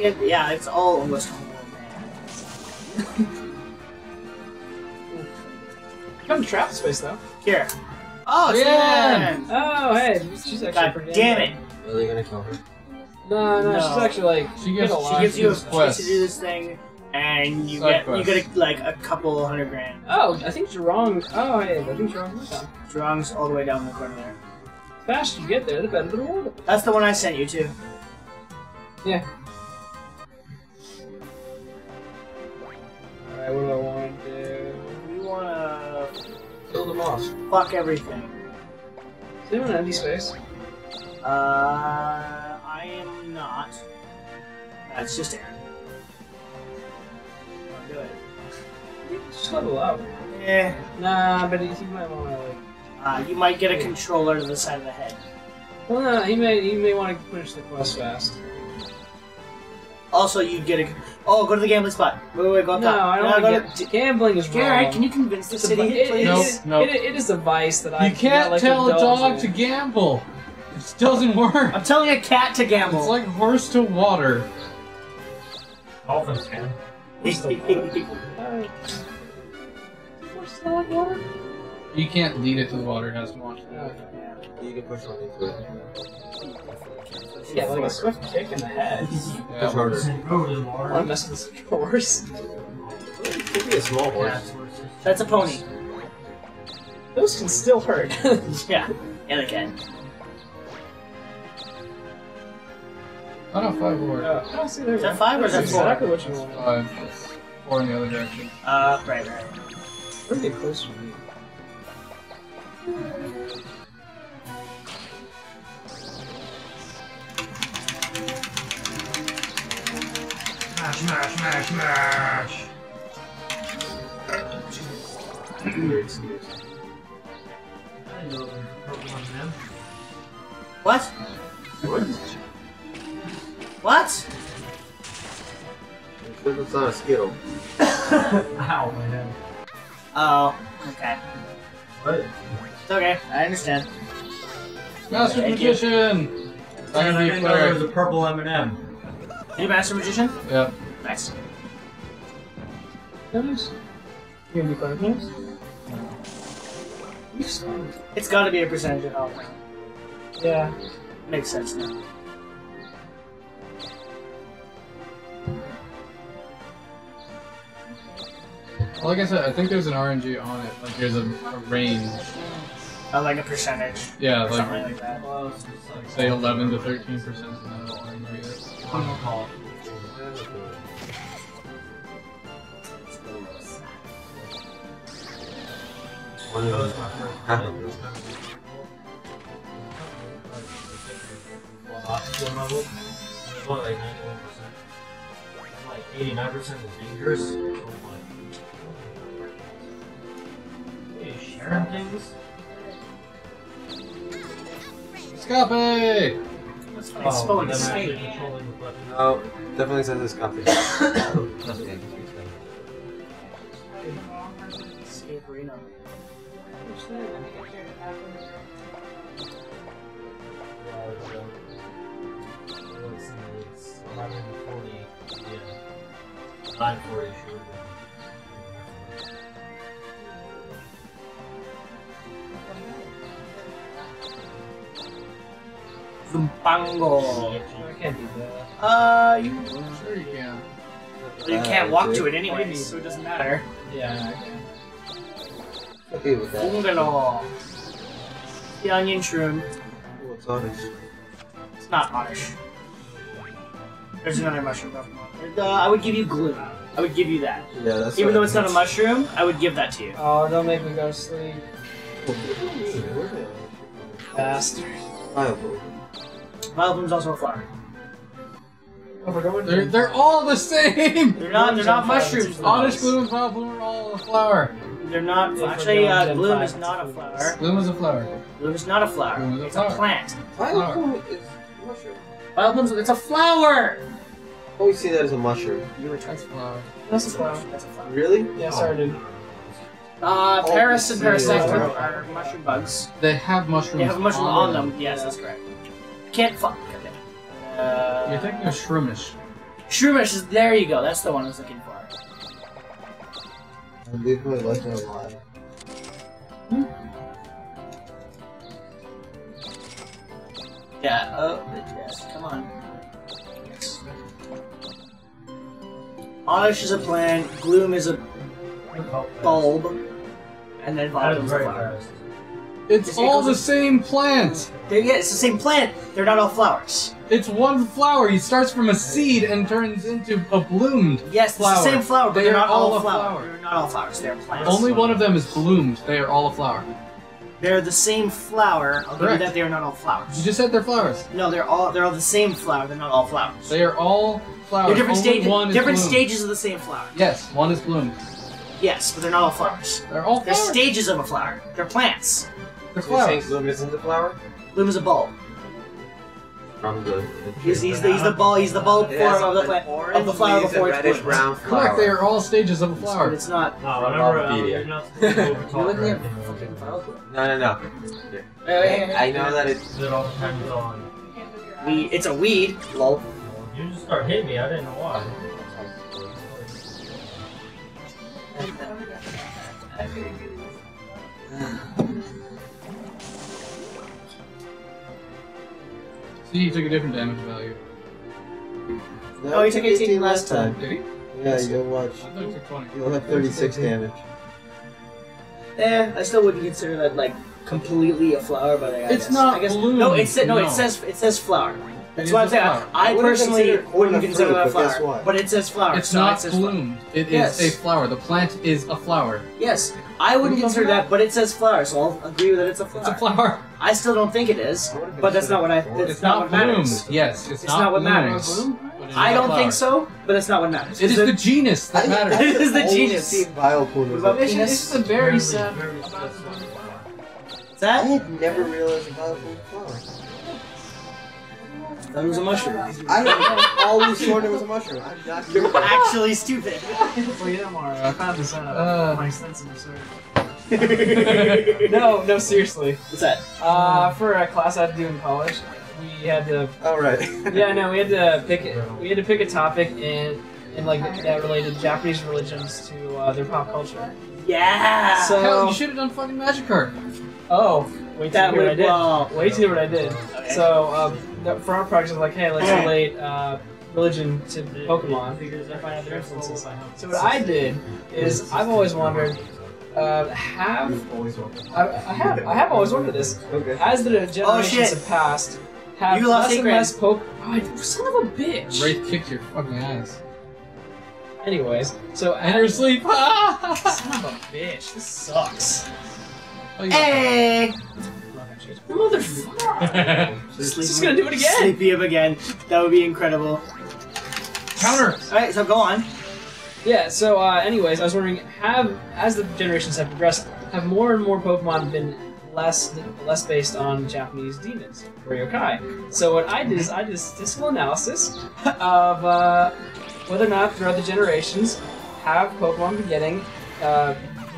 It, yeah, it's all almost home, man. Come to trap space though. Here. Oh, it's Yeah. Ian! Oh, hey, she's actually God pretty. damn it! Are they gonna kill her? No, no, No. she's actually like. She gives- a she gives you a Gives chance quests. to do this thing, and you Side get you get a, like a couple hundred grand. Oh, I think Zhurong. Oh, hey, I think Zhurong's down. Strong's all the way down the corner there. The faster you get there, the better the reward. That's the one I sent you to. Yeah. Alright, what do I want to do? We wanna Kill the boss. fuck everything. Is there an empty space? Uh, I am not. That's just Aaron. It. Just level up. Eh, Nah, but he, he might want to like. uh, you might get a controller to the side of the head. Well, no, he may he may want to finish the quest fast. Also, you'd get a. Oh, go to the gambling spot. Wait, wait, wait go up No, top. I don't No, want to get. Gambling is Garrett, wrong. can you convince the It's a city, vi- it- please? it Nope, is- nope. It, it is a vice that I You can't like, tell a indulge dog in. to gamble. It just doesn't work. I'm telling a cat to gamble. It's like horse to water. Dolphins can. Alright. What's that like water? You can't lead it to the water. It has to watch the. You can push one into it. Yeah, like a swift kick in the head. Yeah, Push harder. Road I want to water. mess with this horse. Could be a small horse. Cats horses. That's a pony. Those can still hurt. Yeah, yeah, they can. Oh know, five will work. Uh, oh, see, there Is we that five or is That's that four? exactly what you want. Five. Four in the other direction. Uh, right, right. Pretty close to me. Smash, smash, smash, smash. Weird excuse. I didn't know there was a Pokemon man. What? What? What? It's not a Skittle. Ow, my head. Oh, okay. What? It's okay. I understand. Master Thank you. Magician! I I'm gonna be didn't know there was a purple M&M. Are you Master Magician? Yeah. Nice. Nice. You gonna be playing games? It's got to be a percentage of health. Yeah. Makes sense now. Well, like I said, I think there's an RNG on it. Like there's a, a range. Uh, like a percentage Yeah, or something like like that. Well, it's like say 11 to 13 percent. And that'll RNG it. alcohol. One That of was them. my first Half time. of it. Well, oxygen level. It was only like 91%. Like 89% is dangerous. Hey, sharing things? Escape! That's Oh, funny. Spelling them is actually snake. controlling the button. No, definitely says it's copy. okay. Escape Reno. Let's see, it's 1140. Yeah. 940. I can't do that. Uh, you, Sure you can. you can't walk to it anyway, so it doesn't matter. Yeah, I can. Okay with that. Bungalow. The onion shroom. What's on it? It's not oddish. There's another mushroom Uh, I would give you glue. I would give you that. Yeah, that's Even though it's not a mushroom, I would give that to you. Oh, don't make me go to sleep. Bastard. Viable. Vileplume's also a flower. Oh, we're going They're, they're all the same! They're not. They're not mushrooms. five. Oddish Bloom and Flower Bloom are all a flower. They're not. If we're Actually, going uh, Gen bloom five, is not a it's flower. Gloom is a flower. Gloom is not a flower. Gloom is a it's flower. a plant. Viable is mushroom. Vileplume's. It's a flower. Always see that as a mushroom. You were That's a flower. That's a flower. That's a flower. Really? Yeah, sorry, dude. Uh, Paras and. Parasect are, are mushroom bugs. They have mushrooms. They have a mushroom on them. Yes, that's correct. Can't fuck. You're Uh, thinking of shroomish. Shroomish is there. You go. That's the one I was looking for. I'm leaving my legend alive. Yeah. Oh, yes. Come on. Yes. Oddish is a plant. Gloom is a bulb, and then That Vileplume's is a very flower. It's It all the same plant. Yeah, it's the same plant. They're not all flowers. It's one flower. He starts from a seed and turns into a bloomed. Yes, it's Flower. the same flower, but They are not all, all a flowers. flower. They're not all flowers. They're plants. Only one of them is bloomed. They are all a flower. They're the same flower. I'll give you that. They are not all flowers. You just said they're flowers. No, they're all they're all the same flower. They're not all flowers. They are all flowers. They're different Only stages. one Different stages of the same flower. Yes, one is bloomed. Yes, but they're not all flowers. They're all They're flowers. stages of a flower. They're plants. They're So you think flowers. Gloom isn't the flower? Gloom is a bulb. From the. He's, he's, the, he's the bulb. He's the bulb It form of the an plant orange of the flower leaves before and it's reddish bloomed. brown flower. Correct. They are all stages of a But flower. it's not. No, whenever uh, Wikipedia. you're not supposed to overtalk You or looking at anything fucking files? No, no, no. Uh, I know that it's. It all depends on. we, it's a weed. Lol. You just start hitting me. I didn't know why. See, he took a different damage value. Oh, he took 18 last time. Did he? Yeah, you'll watch. I thought he took 20. You'll have 36 damage. Eh, I still wouldn't consider that like completely a flower, but I It's guess, not I guess, bloomed, No, it said no, no. It says it says flower. That's is what I'm a saying. flower. I, I personally consider wouldn't consider fruit, that a but guess flower, what? but it says flower. It's so not it says flower. bloomed. It is Yes. a flower. The plant is a flower. Yes, I wouldn't You consider that, but it says flower, so I'll agree that it's a flower. It's a flower. I still don't think it is, but that's not what I. That's It's not, not what matters. bloomed. Yes, it's, It's not what matters. but it is I a don't think so, but that's not what matters. It is the genus that matters. It is the I've genius. seen Vileplume as What about a- It's, penis? very Very, sad. very that? I had never realized a Vileplume a flower. That was a mushroom. I had always thought it was a mushroom. I'm You're actually stupid. well, yeah, Mario. I found this out. Uh. my extensive research. What's No, no, seriously. What's that? Uh, for a class I had to do in college, we had to. Oh right. Yeah, no, we had to pick. We had to pick a topic and and like that related Japanese religions to uh, their pop culture. Yeah. So- Hell, you should have done fucking Magikarp. Oh, wait till that you hear what I did. well. Wait till you hear what I did. Okay. So um, for our project, like, hey, let's relate uh, religion to Pokemon Figures and find out their influences. So So what I did is I've always wondered, uh, have always wanted. I, I have I have always wondered this. Okay. As the generations Oh, shit. have passed, have You lost less eight and grand. less poke. Oh, you son of a bitch. Wraith kicked your fucking ass. Anyways, so And you're. Ah! son of a bitch, this sucks. Oh, you- Hey. Motherfucker. Just This is gonna do it again. Sleepy him again. That would be incredible. Counter. All right, so go on. Yeah. So, uh, anyways, I was wondering, have as the generations have progressed, have more and more Pokemon been less less based on Japanese demons or yokai? So what I did is I did a statistical analysis of uh, whether or not throughout the generations have Pokemon been getting uh,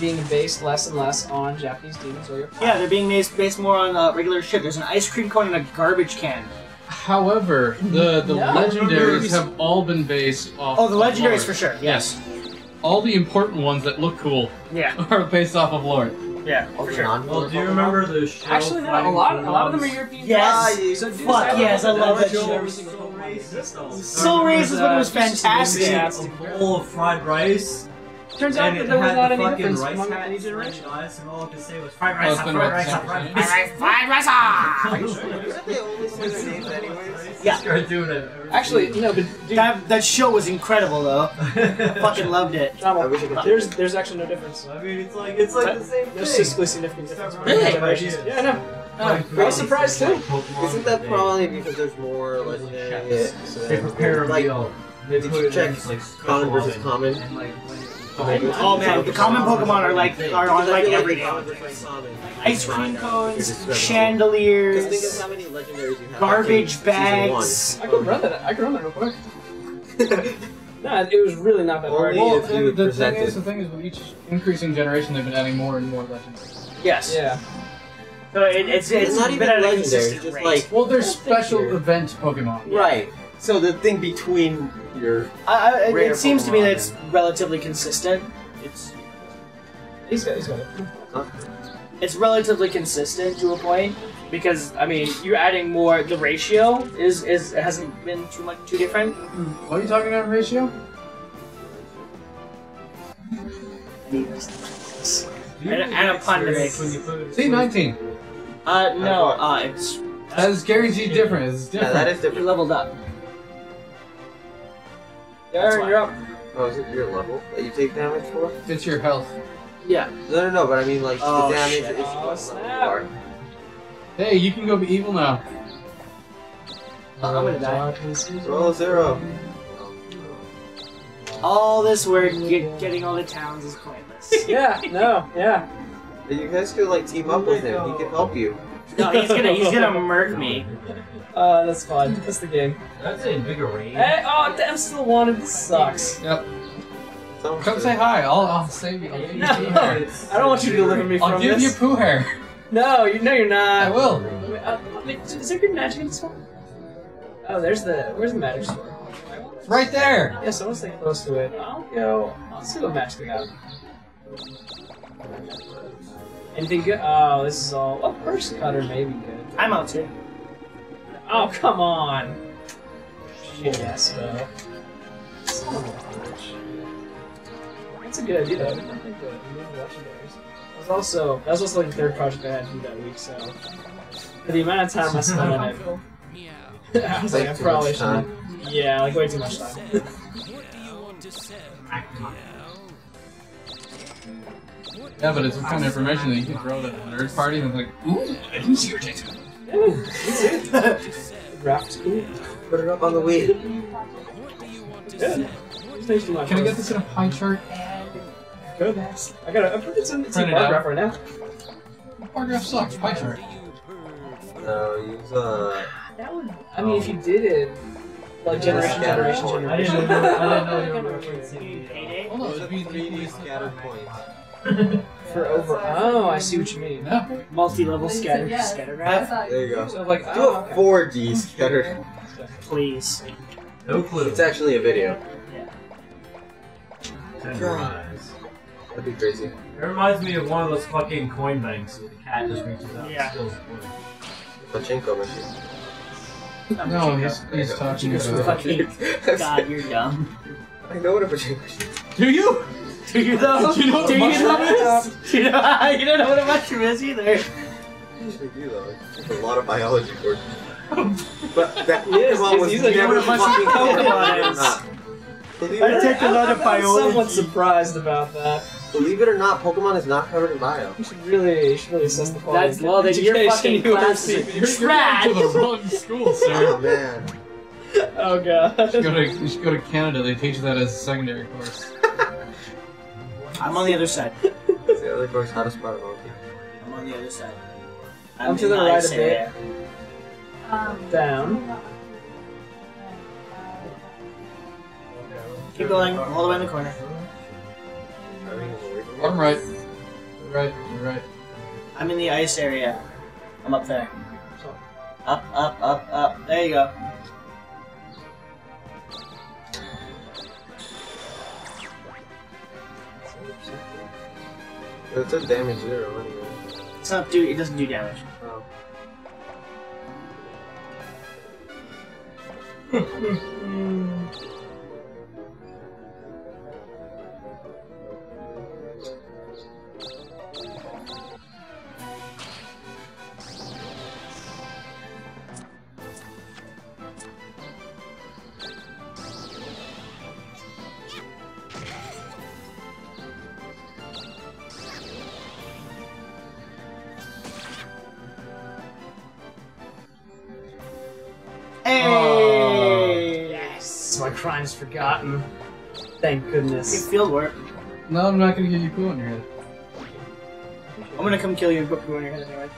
being based less and less on Japanese demons or yokai. Yeah, they're being based, based more on uh, regular shit. There's an ice cream cone and a garbage can. However, the the No. legendaries have all been based off. Oh, the of legendaries lore. for sure. Yes. All the important ones that look cool Yeah, are based off of lore. yeah, for sure. Well, do you remember the show? Actually, no. A lot, a lot of them are European. Yes. gods. So, dude, Fuck yes, I love that show. show. was so. Soul Race is when it was fantastic. A bowl of fried rice. Turns out and that there was had not the any fucking difference rice among hat any and generation. French ice, and all I could say was fried Oh, rice, it's been fried about rice, the same fried percentage. rice. Isn't they only say their names anyways? Yeah. Start doing it. Actually, no, but dude, That that show was incredible though. Fucking Fucking loved it. Drama, I wish I could there's there's actually no difference. I mean, it's like it's like the same There's thing. statistically significant difference between Really? generations. Yeah, I know. Like, I was surprised too. Isn't that probably because there's more legendary hits? They uh, prepare a like meal. They did put you it check in like common special versus oven. common? And like when Oh man, the common Pokemon are like are on like feel every the day. common versus common. Ice cream cones, Because think of chandeliers, how many legendaries you have. garbage in season one. bags. I could run that. I could run that real quick. No, it was really not that hard. Only Well, if you the, the thing is, the thing is, with each increasing generation, they've been adding more and more legendaries. Yes. Yeah. So it, it's it's It's not even at a legendary, consistent it's just rate. like Well, there's Well, thank special event Pokemon. right. So the thing between your I, I, it, Rare it seems to me Pokemon. that it's relatively consistent. It's He's got, he's got it. it's relatively consistent to a point because I mean you're adding more. The ratio is is it hasn't been too much too different. What are you talking about ratio? And- and a pun to make. when you put it See, 19. Uh, no, uh, it's That is guaranteed different. It's yeah, different. that is you different. leveled up. Aaron, you're up. Oh, is it your level that you take damage for? It's your health. Yeah. No, no, no. But I mean, like Oh, the damage shit. is Oh, what level snap. you are. Hey, you can go be evil now. Uh, I'm gonna die. Roll a zero. All this work get, getting all the towns is pointless. Yeah, no, yeah. You guys could like team up with him. He can help you. no, he's gonna he's gonna murk me. Uh, that's fine. That's the game. That's a bigger range. Hey, oh, damn, still wanted. This sucks. Yep. Someone Come say hi. I'll, I'll save you. I'll give you No. poo hair. I don't want you to deliver me from I'll give this. you poo hair. No, you no, you're not. I will. I mean, uh, I is there good magic in this one? Oh, there's the where's the magic store? Right there. Yes, I want to stay close to it. I'll go. I'll see what magic we got. Anything good? Oh, this is all. Oh, first cutter may be good. I'm out too. Oh, come on. Shit ass spell. Son of a bitch. That's a good idea though. I didn't think that. legendaries. That was also that was also like the third project I had to do that week. So for the amount of time I spent on it, I was like, I probably should. Yeah, like way too much time. Yeah, but it's the kind of information that you can throw at a nerd party and it's like, ooh, I didn't see your tattoo. Draft school. Put it up on the Wii. Good. Thanks. Can I get this in a pie chart? Good. I got. I put it in. It's in Print bar graph right now. Bar graph sucks. Pie chart. No, use uh. That would. I mean, if you did it, like generation, generation, generation. I didn't know. I didn't know you were referencing. Payday? Oh no, it'd be 3D scattered points. For over. Oh, I see what you mean. Yeah. Multi-level scatter scatter graph, There you go. So like, Do oh, a 4D scatter, please. No clue. It's actually a video. Tenderize. That'd be crazy. It reminds me of one of those fucking coin banks where the cat just reaches out Yeah. and steals the coin. Pachinko machine. No, he's, he's talking Just about. fucking God, you're dumb. I know what a pachinko machine is. Do you? Do you know? Do you know what a mushroom is? Do you know? You don't know what a mushroom is either. I usually do though. It's a lot of biology courses. but that Yes, Pokemon was he's never know what a fucking Pokemon Believe it or is. not. Believe I take a lot of I'm- I'm somewhat surprised about that. believe it or not, Pokemon is not covered in bio. You should really, you should really assess the quality. That's of well, then your education fucking you classes receive. are You're, you're going to the wrong school, Oh man. Oh god. You should, go to, you should go to Canada. They teach that as a secondary course. I'm on the other side. That's the other course, how to spot a monkey. I'm on the other side. I'm to the right ice a bit. area. Um, Down. Keep going, all the way in the corner. I mean, we're- I'm right. You're right. Right. I'm in the ice area. I'm up there. Up, up, up, up. There you go. It's a damage zero anyway. It's not do. It doesn't do damage. Oh. crime's forgotten. Thank Good goodness. field work. No, I'm not gonna give you poo on your head. I'm gonna come kill you and put poo on your head anyway.